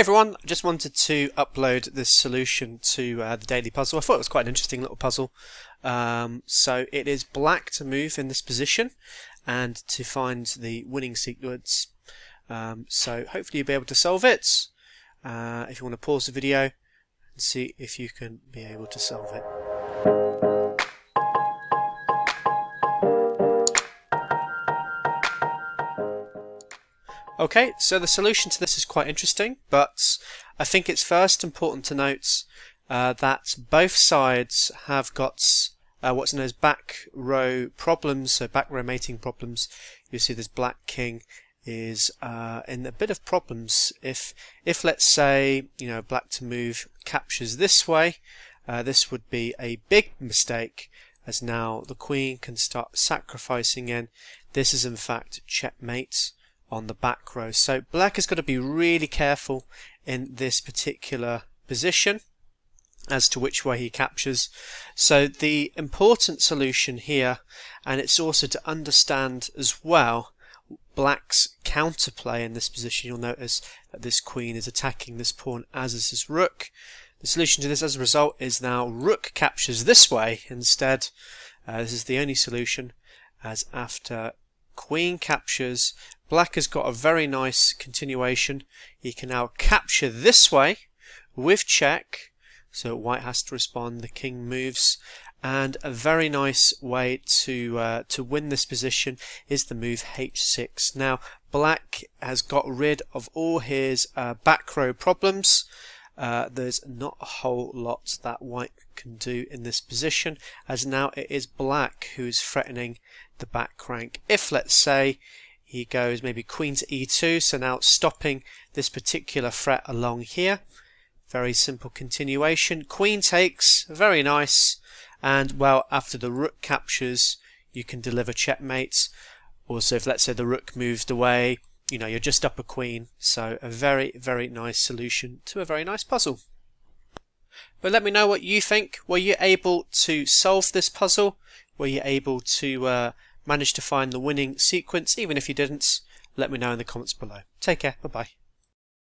everyone, I just wanted to upload this solution to uh, the daily puzzle. I thought it was quite an interesting little puzzle. Um, so it is black to move in this position and to find the winning sequence. Um, so hopefully you'll be able to solve it. Uh, if you want to pause the video and see if you can be able to solve it. Okay, so the solution to this is quite interesting, but I think it's first important to note uh, that both sides have got uh, what's known as back row problems, so back row mating problems. You see this black king is uh, in a bit of problems. If, if let's say, you know, black to move captures this way, uh, this would be a big mistake as now the queen can start sacrificing in. This is in fact checkmate on the back row. So black has got to be really careful in this particular position as to which way he captures. So the important solution here, and it's also to understand as well black's counterplay in this position. You'll notice that this queen is attacking this pawn as is his rook. The solution to this as a result is now rook captures this way instead. Uh, this is the only solution as after queen captures Black has got a very nice continuation. He can now capture this way with check. So white has to respond. The king moves. And a very nice way to uh, to win this position is the move h6. Now black has got rid of all his uh, back row problems. Uh, there's not a whole lot that white can do in this position as now it is black who is threatening the back rank. If let's say he goes maybe queen to e2 so now stopping this particular threat along here. Very simple continuation. Queen takes very nice. And well after the rook captures you can deliver checkmates. Also if let's say the rook moved away you know you're just up a queen. So a very very nice solution to a very nice puzzle. But let me know what you think. Were you able to solve this puzzle? Were you able to uh, managed to find the winning sequence, even if you didn't, let me know in the comments below. Take care, bye bye.